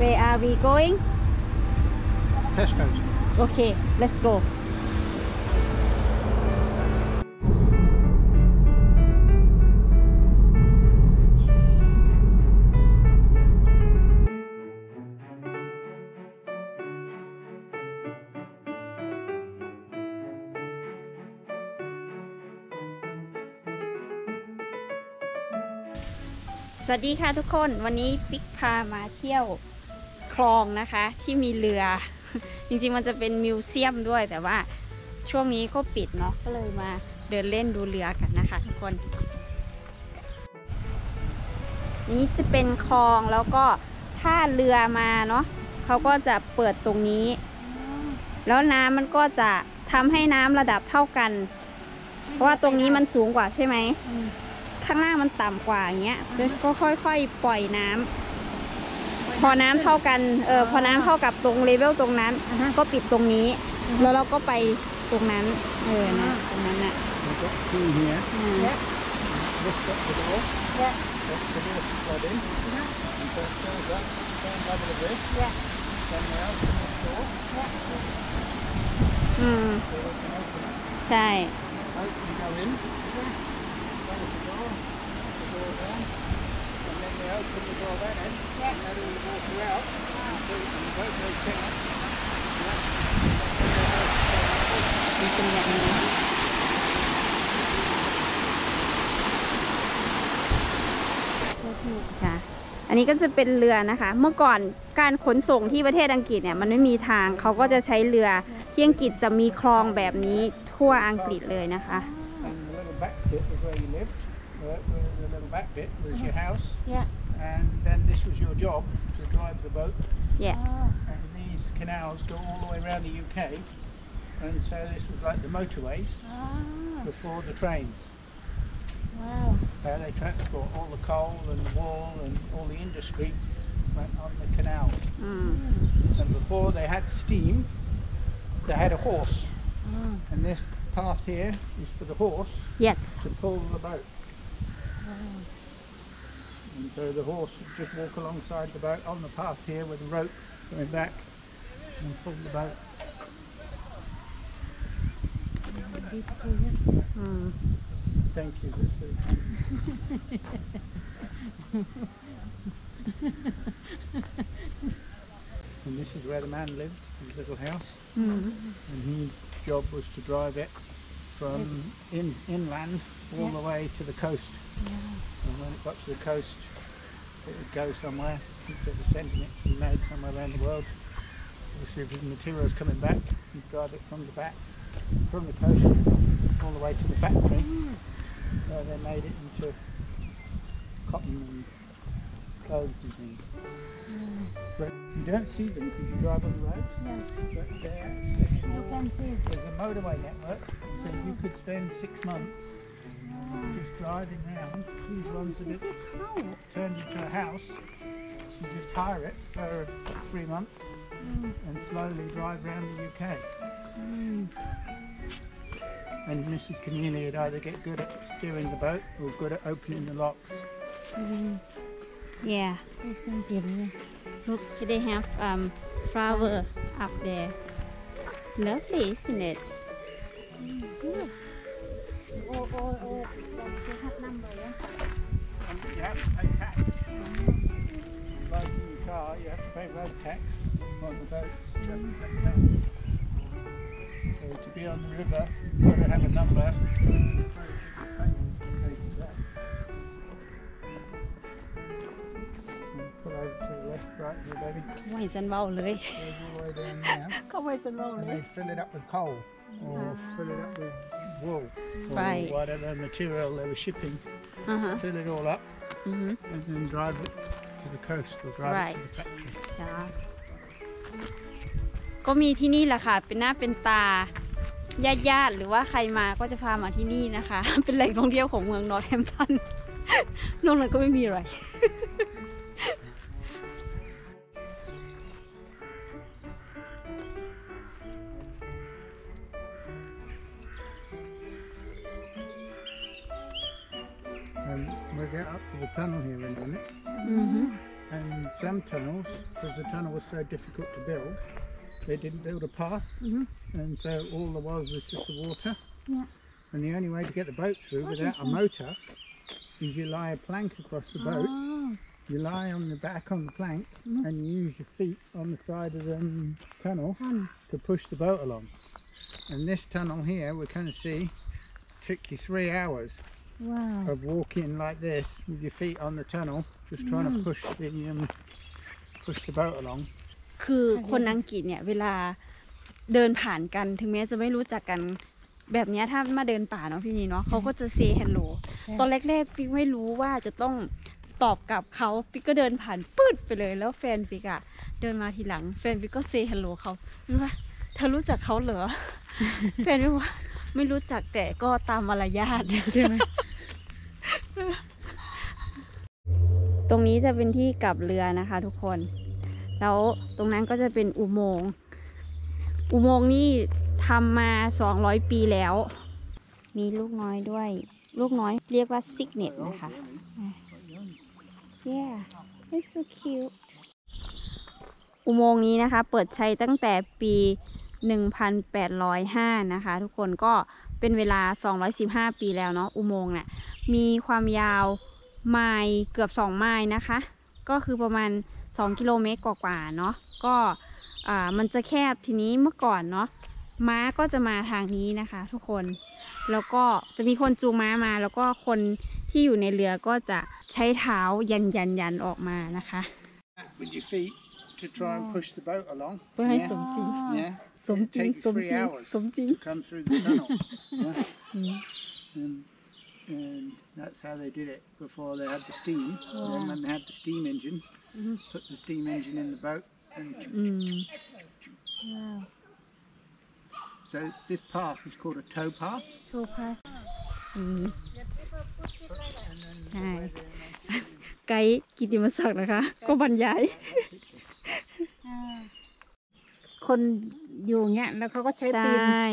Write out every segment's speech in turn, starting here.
Where are we going Tesco's. Okay let's go สวัสดีค่ะทุกคนวันนี้ปิ๊กพามาเที่ยว คลองนะคะที่มีเรือ จริงๆมันจะเป็นมิวเซียมด้วยแต่ว่าช่วงนี้ก็ปิดเนาะก็เลยมาเดินเล่นดูเรือกันนะคะทุกคน นี้จะเป็นคลองแล้วก็ถ้าเรือมาเนาะเขาก็จะเปิดตรงนี้ แล้วน้ำมันก็จะทำให้น้ำระดับเท่ากัน เพราะว่าตรงนี้มันสูงกว่าใช่ไหมข้างล่างมันต่ำกว่าอย่างเงี้ยแล้วก็ค่อยๆปล่อยน้ำ พอน้ำเท่ากันเออพอน้ำเท่ากับตรงเลเวลตรงนั้นก็ปิดตรงนี้แล้วเราก็ไปตรงนั้น เออนะตรงนั้นน่ะ We've got two here. อืม Lift up the door. Yeah. Lift the door slide in. And so it goes up, down level of this. Yeah. Then now, open the door. อืม So we can open it. ใช่ Open, you go in. Close the door. Shut the door down. มันเป็นอย่างนี้ค่ะอันนี้ก็จะเป็นเรือนะคะ เมื่อก่อนการขนส่งที่ประเทศอังกฤษเนี่ยมันไม่มีทางเขาก็จะใช้เรือที่อังกฤษจะมีคลองแบบนี้ทั่วอังกฤษเลยนะคะ back bit was your house. Yeah. And then this was your job to drive the boat. yeah Oh. And these canals go all the way around the UK. And so this was like the motorways Ah. before the trains. Wow. Where they transport all the coal and the wool and all the industry went on the canal. อืม And before they had steam, they had a horse. Mm. And this path here is for the horse yes to pull the boat. And so the horse would just walk alongside the boat on the path here with the rope coming back and pull the boat. Thank you. Hmm. and this is where the man lived, his little house. Mm. And his job was to drive it from in, inland all the way to the coast. And when it got to the coast, it would go somewhere. Instead of sending it to be made somewhere around the world. Obviously, if the material material's coming back, you drive it from the back, from the coast, all the way to the factory, where they made it into cotton and clothes and things. But you don't see them because you drive on the roads. Yeah. But they're You can see. there's a motorway network, so you could spend six months just driving around. These ones that it turned into a house. You just hire it for three months and slowly drive around the UK. And Mrs. Keneally would either get good at steering the boat or good at opening the locks. yeah Yeah. look they have um flower up there lovely isn't it Oh, oh, oh. You have number, yeah? And you have to pay tax. Like in your car, you have to pay road tax on the boats. You have to pay tax. So to be on the river, you've got to have a number. to prove that you pay- pay the tax. And Put over to the left, right here, baby. ไม่ฉันเว้าเลย Goes all the way down there. ก็ไม่ฉันเว้า And เลย they fill it up with coal or fill it up with wool or Right. whatever material they were shipping. อ่าฮะ Fill it all up อือฮึ and then drive it to the coast or drive it Right. to the factory. จ้าก็มีที่นี่แหละค่ะ เป็นหน้าเป็นตาญาติญาติๆหรือว่าใครมาก็จะพามาที่นี่นะคะ เป็นแหล่งท่องเที่ยวของเมืองนอร์ทแฮมป์ตัน นอกนั้นก็ไม่มีอะไร um, we'll get up to the tunnel here in a minute. Mm -hmm. And some tunnels, because the tunnel was so difficult to build, they didn't build a path. Mm -hmm. And so all there was was just the water. Yeah. And the only way to get the boat through what without a motor is you lie a plank across the boat. Oh. You lie on the back on the plank mm -hmm. and you use your feet on the side of the um, tunnel mm. to push the boat along. And this tunnel here, we can going to see, took you three hours ว้าว of walking like this with your feet on the tunnel, just trying Mm. to push the um, push the boat along. คือคนอังกฤษเนี่ยเวลาเดินผ่านกันถึงแม้จะไม่รู้จักกันแบบเนี้ยถ้ามาเดินป่าเนาะพี่นีเนาะเขาก็จะเซฮัลโหลใช่ตอนแรกๆปิ๊กไม่รู้ว่าจะต้องตอบกลับเขาปิ๊กก็เดินผ่านปืดไปเลย แล้วแฟนปิ๊กอะเดินมาทีหลังแฟนปิ๊กก็เซฮัลโหลเขารู้ปะเธอรู้จักเขาเหรอแฟนปิ๊กว่าไม่รู้จักแต่ก็ตามมารยาทใช่ไหม ตรงนี้จะเป็นที่กลับเรือนะคะทุกคน แล้วตรงนั้นก็จะเป็นอุโมงค์อุโมงค์นี่ทำมา200ปีแล้ว มีลูกน้อยด้วย ลูกน้อยเรียกว่าซิกเน็ตนะคะ yeah it's so cute อุโมงค์นี้นะคะ เปิดใช้ตั้งแต่ปี 1805 นะคะ ทุกคนก็เป็นเวลา 215 ปีแล้วเนาะอุโมงค์น่ะ มีความยาวไมล์เกือบ 2 ไมล์นะคะ ก็คือประมาณ 2 กิโลเมตรกว่าๆเนาะก็อ่ามันจะแคบทีนี้เมื่อก่อนเนาะม้าก็จะมาทางนี้นะคะ ทุกคนแล้วก็จะมีคนจูงม้ามา แล้วก็คนที่อยู่ในเรือก็จะใช้เท้ายันยันยันออกมานะคะ With your feet to try and push the boat along. เพื่อให้ Yeah. สมจริง Yeah. สม It จริง takes สม three จริง hours สมจริง to come through the tunnel. yeah. อืม And, and that's how they did it before they had the steam. Wow. Then when they had the steam engine, Mhm. put the steam engine in the boat. And อืมว้าว so this path is called a tow path. โชว์พาสอืมใช่ไกด์กิติมศักดิ์นะคะ ก็บรรยายคนอยู่เงี้ยแล้วเขาก็ใช้ใชตีน่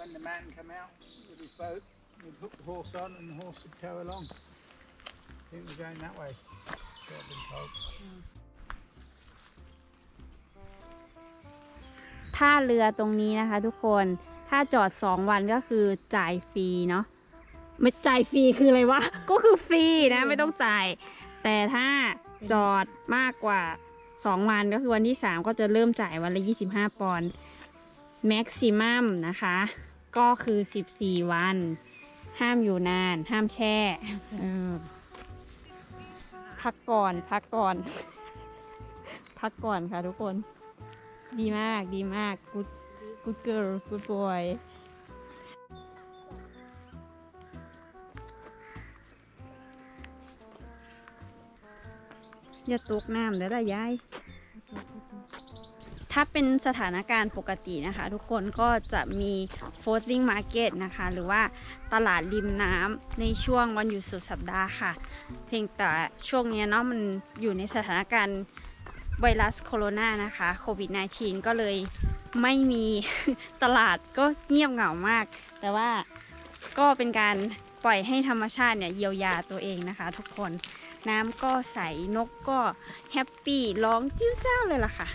When the man come out with his boat, he'd hook the horse on and the horse would tow along. I think we're going that way. That's what I've been told. ท่าเรือตรงนี้นะคะทุกคน ถ้าจอดสองวันก็คือจ่ายฟรีเนาะ ไม่จ่ายฟรีคืออะไรวะ ก็คือฟรีนะ ไม่ต้องจ่าย แต่ถ้าจอดมากกว่าสองวันก็คือวันที่สามก็จะเริ่มจ่ายวันละยี่สิบห้าปอนด์แม็กซิมัมนะคะ ก็คือสิบสี่วัน ห้ามอยู่นาน ห้ามแช่พักก่อนพักก่อน พักก่อนค่ะทุกคน ดีมากดีมาก good good girl good boy อย่าตกน้ำเดี๋ยวละยาย ถ้าเป็นสถานการณ์ปกตินะคะ ทุกคนก็จะมี floating market นะคะ หรือว่าตลาดริมน้ำในช่วงวันหยุดสุดสัปดาห์ค่ะ เพียงแต่ช่วงนี้เนาะมันอยู่ในสถานการณ์ไวรัสโคโรนานะคะโควิด -19 ก็เลยไม่มีตลาดก็เงียบเหงามาก แต่ว่าก็เป็นการปล่อยให้ธรรมชาติเนี่ยเยียวยาตัวเองนะคะ ทุกคนน้ำก็ใสนกก็แฮปปี้ร้องจิ้วเจ้าเลยล่ะค่ะ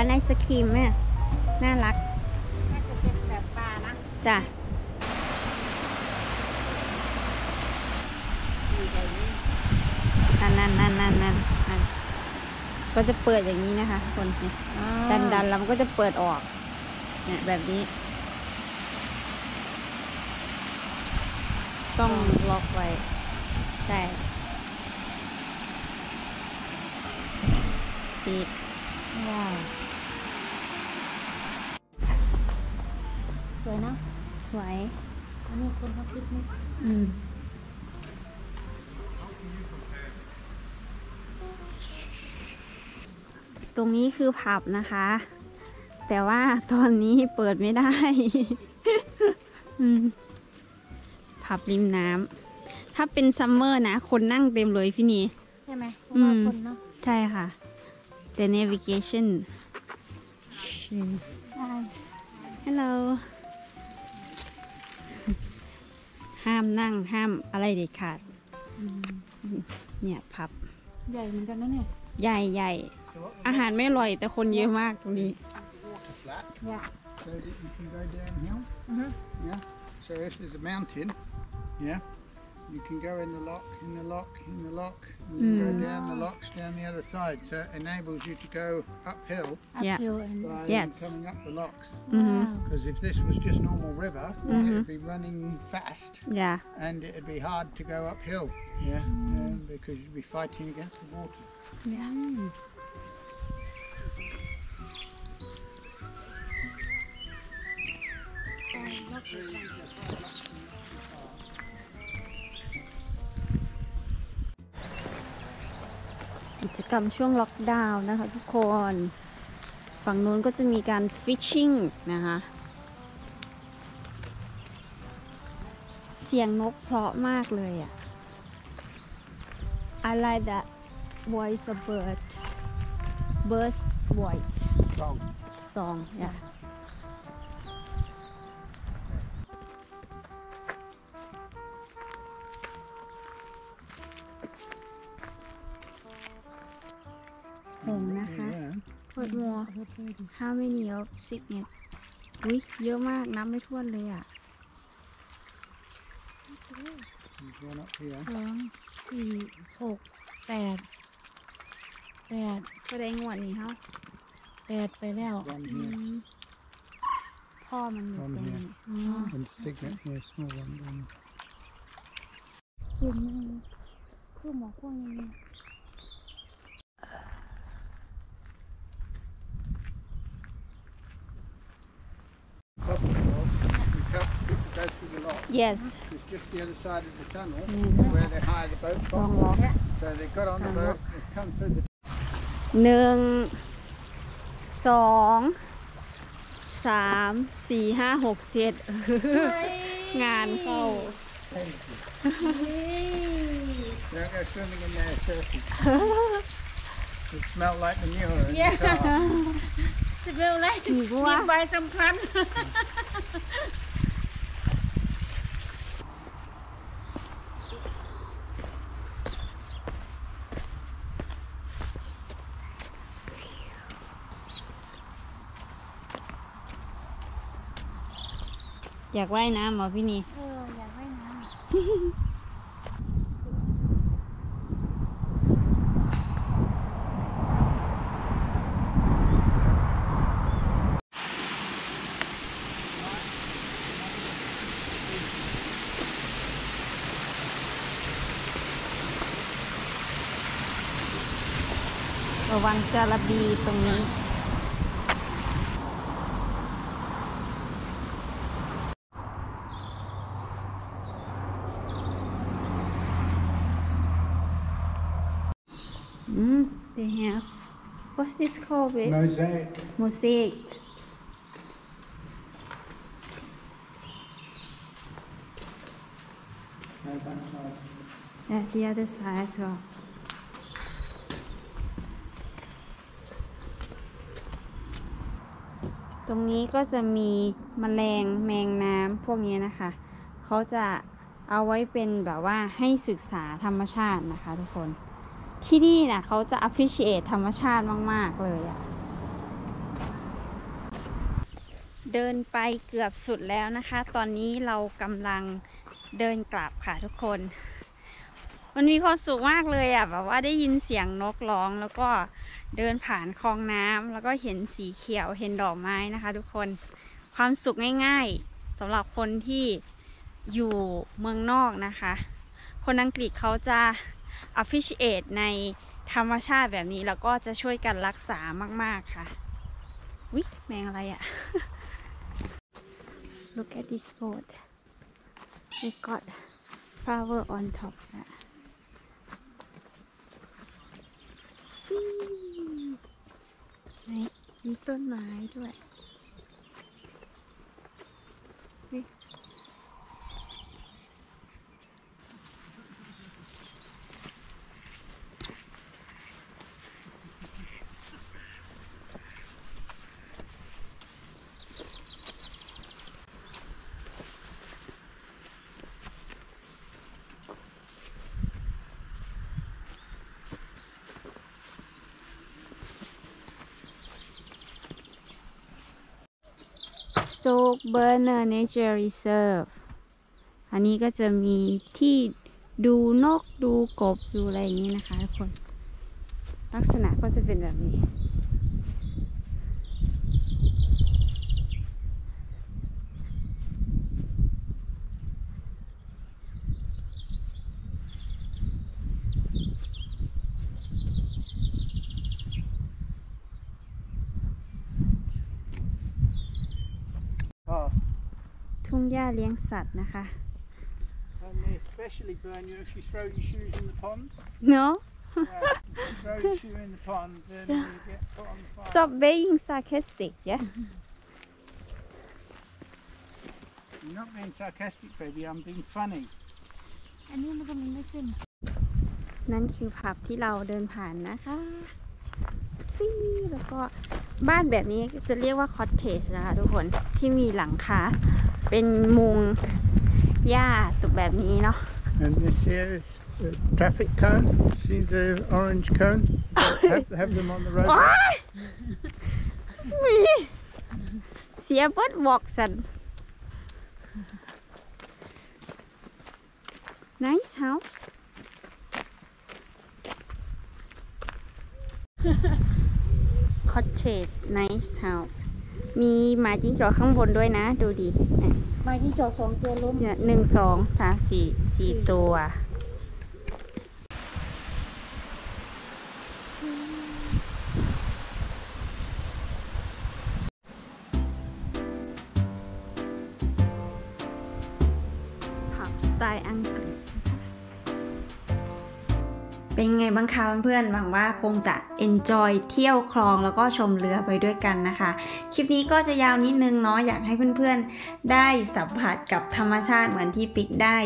ร้านไอศครีมแม่น่ารักน่าจะเป็นแบบปลานะจ้ะมีใหญ่นี่นั่นนั่นนั่นนั่นนั่นนั่นก็จะเปิดอย่างนี้นะคะทุกคนเนี่ยดันดันแล้วมันก็จะเปิดออก เนี่ยแบบนี้ ต้องล็อกไว้ ใช่ปิดว้าว วยเนอะสวย อันนี้คนเขาปิกนิกอืมตรงนี้คือผับนะคะ แต่ว่าตอนนี้เปิดไม่ได้อืมผับริมน้ำ ถ้าเป็นซัมเมอร์นะ คนนั่งเต็มเลยพี่นีใช่ไหมเพราะว่าอืมคนเนาะใช่ค่ะ แต่ navigation fishing อ่า Hello ห้ามนั่งห้ามอะไรเด็ดขาดอืมเนี่ยพับ ใหญ่เหมือนกันนะเนี่ย ใหญ่ใหญ่ So what อาหารไม่อร่อยแต่คนเยอะมากตรงนี้ water flat อยาก so that you can go downhill. อือฮึ Yeah. So if there's a mountain, yeah, you can go in the lock, in the lock, in the lock, and mm. go down the ah. locks down the other side. So it enables you to go uphill. Yeah. Uphill by yes. coming up the locks. Mm-hmm. Ah. Because mm -hmm. if this was just normal river, mm -hmm. it'd be running fast. Yeah. And it'd be hard to go uphill. Yeah. Um, because you'd be fighting against the water. Yeah. Oh, กิจกรรมช่วงล็อกดาวน์นะคะทุกคน ฝั่งนู้นก็จะมีการฟิชชิ่งนะคะ เสียงนกเพราะมากเลยอะ I like that voice of bird bird voice Song. song yeah Yeah. เปิดมัว How many of signet อุ้ยเยอะมากนับไม่ถ้วนเลยอะ There's one up here. สองสี่หกแปดแปดก็ได้งวดนี้เฮาแปดไปแล้ว One อื here. มพ่อมันอยู่ตรงนี้อ๋อ And a signet here, small one. one. ซูมนี่ซูมหมอกพวกนี้ Top of the log, you cut, you go through the lock. Yes It's just the other side of the tunnel Mhm. where they hire the boat สอง from. ล็อก So they got on the boat, they come through the หนึ่งสองสามสี่ห้าหกเจ็ดงานเข้า pages. Don't go swimming in there, surfing. it smelled like manure in Yeah. the car. จะเป็น อยากว่ายน้ำเหรอพี่นีเอออยากให้น้ำระวังจระบีตรงนี้ อืม they have what's this called babe? Mosaic. mosaic No, that side. yeah the other side as well ตรงนี้ก็จะมีแมลงแมงน้ำพวกนี้นะคะ เขาจะเอาไว้เป็นแบบว่าให้ศึกษาธรรมชาตินะคะทุกคน ที่นี่นะเขาจะ appreciate ธรรมชาติมาก ๆ เลยอะเดินไปเกือบสุดแล้วนะคะ ตอนนี้เรากำลังเดินกลับค่ะทุกคน มันมีความสุขมากเลยอะแบบว่าได้ยินเสียงนกร้องแล้วก็เดินผ่านคลองน้ำแล้วก็เห็นสีเขียวเห็นดอกไม้นะคะ ทุกคนความสุขง่าย ๆสำหรับคนที่อยู่เมืองนอกนะคะ คนอังกฤษเขาจะ appreciate ในธรรมชาติแบบนี้แล้วก็จะช่วยกันรักษามาก ๆ ค่ะ วิแมงอะไรอะ Look at this boat they got flower on top นะมีต้นไม้ด้วย Stoke Burner Nature Reserve อันนี้ก็จะมีที่ดูนกดูกบดูอะไรอย่างนี้นะคะทุกคน ลักษณะก็จะเป็นแบบนี้ Oh, ทุ่งหญ้า เลี้ยงสัตว์นะคะ and they especially burn you if you throw your shoes in the pond. เนาะ Yeah, if you throw your shoe in the pond, then So- you get put on fire. Stop being sarcastic yeah You're not being sarcastic, baby. I'm being funny. อันนี้มันก็มันไม่ขึ้น นั่นคือผับที่เราเดินผ่านนะคะ ฟี่แล้วก็บ้านแบบนี้จะเรียกว่าคอ t เทจนะคะทุกคนที่มีหลังคาเป็นมุงหญ้าตุกแบบนี้เนาะ And this here is the traffic cone. See the orange cone? have, have them on the road. ว้ายมีเสียเบิดบอกสัน nice house cottage nice house มีหมาจิ้งจอกข้างบนด้วยนะ ดูดิอะมาที่จอสองตัวล้มเนี่ยหนึ่งสองสามสี่สี่ตัว ผับสไตล์อังกฤษนะคะ เป็นไงบ้างคะเพื่อนๆหวังว่าคงจะ enjoy เที่ยวคลองแล้วก็ชมเรือไปด้วยกันนะคะ คลิปนี้ก็จะยาวนิดนึงเนาะอยากให้เพื่อนๆ ได้สัมผัสกับธรรมชาติเหมือนที่ปิกได้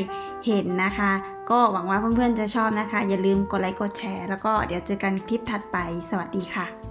เห็นนะคะ ก็หวังว่าเพื่อนๆจะชอบนะคะ อย่าลืมกดไลค์กดแชร์แล้วก็เดี๋ยวเจอกันคลิปถัดไป สวัสดีค่ะ